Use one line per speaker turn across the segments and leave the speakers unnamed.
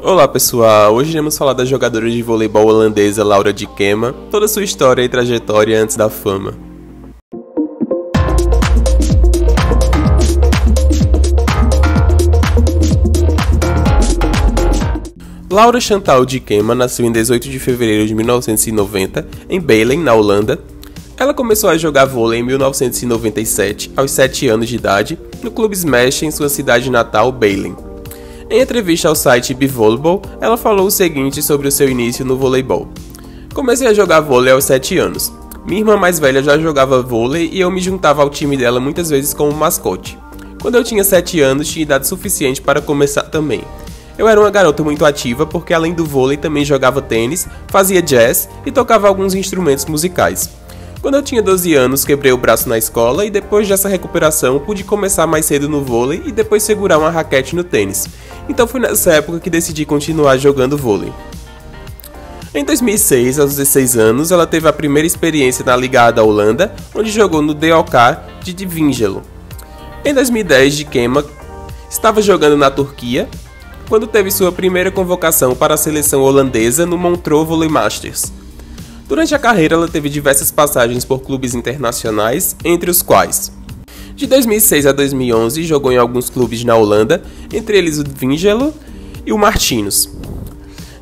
Olá pessoal, hoje iremos falar da jogadora de voleibol holandesa Laura de Kema, toda sua história e trajetória antes da fama. Laura Chantal de Kema nasceu em 18 de fevereiro de 1990 em Beilen, na Holanda. Ela começou a jogar vôlei em 1997, aos 7 anos de idade, no Clube Smash em sua cidade natal, Beilen. Em entrevista ao site Bivolleyball, ela falou o seguinte sobre o seu início no voleibol. Comecei a jogar vôlei aos 7 anos. Minha irmã mais velha já jogava vôlei e eu me juntava ao time dela muitas vezes como mascote. Quando eu tinha 7 anos, tinha idade suficiente para começar também. Eu era uma garota muito ativa porque além do vôlei também jogava tênis, fazia jazz e tocava alguns instrumentos musicais. Quando eu tinha 12 anos, quebrei o braço na escola e depois dessa recuperação pude começar mais cedo no vôlei e depois segurar uma raquete no tênis. Então foi nessa época que decidi continuar jogando vôlei. Em 2006, aos 16 anos, ela teve a primeira experiência na Liga da Holanda, onde jogou no DOK de Divingelo. Em 2010, de Kema estava jogando na Turquia quando teve sua primeira convocação para a seleção holandesa no Montreux Volley Masters. Durante a carreira, ela teve diversas passagens por clubes internacionais, entre os quais de 2006 a 2011 jogou em alguns clubes na Holanda, entre eles o Vingelo e o Martinus.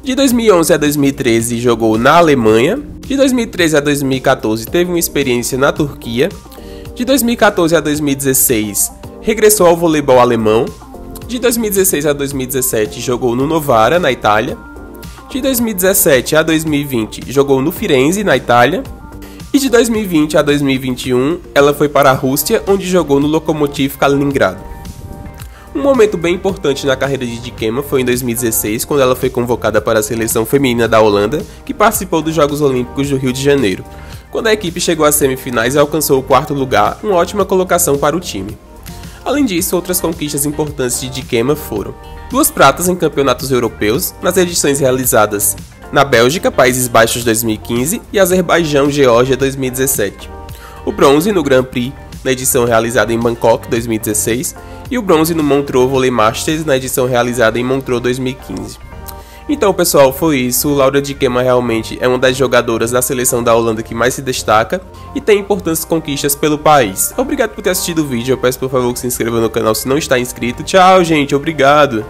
De 2011 a 2013 jogou na Alemanha. De 2013 a 2014 teve uma experiência na Turquia. De 2014 a 2016 regressou ao voleibol alemão. De 2016 a 2017 jogou no Novara, na Itália. De 2017 a 2020 jogou no Firenze, na Itália. E de 2020 a 2021 ela foi para a Rússia, onde jogou no Lokomotiv Kaliningrado. Um momento bem importante na carreira de Dikema foi em 2016, quando ela foi convocada para a seleção feminina da Holanda, que participou dos Jogos Olímpicos do Rio de Janeiro. Quando a equipe chegou às semifinais e alcançou o quarto lugar, uma ótima colocação para o time. Além disso, outras conquistas importantes de Dikema foram duas pratas em campeonatos europeus, nas edições realizadas na Bélgica, Países Baixos 2015 e Azerbaijão, Geórgia 2017. O bronze no Grand Prix na edição realizada em Bangkok 2016 e o bronze no Montreux Volley Masters na edição realizada em Montreux 2015. Então, pessoal, foi isso. Laura de Kema realmente é uma das jogadoras da seleção da Holanda que mais se destaca e tem importantes conquistas pelo país. Obrigado por ter assistido o vídeo. Eu peço por favor que se inscreva no canal se não está inscrito. Tchau, gente. Obrigado.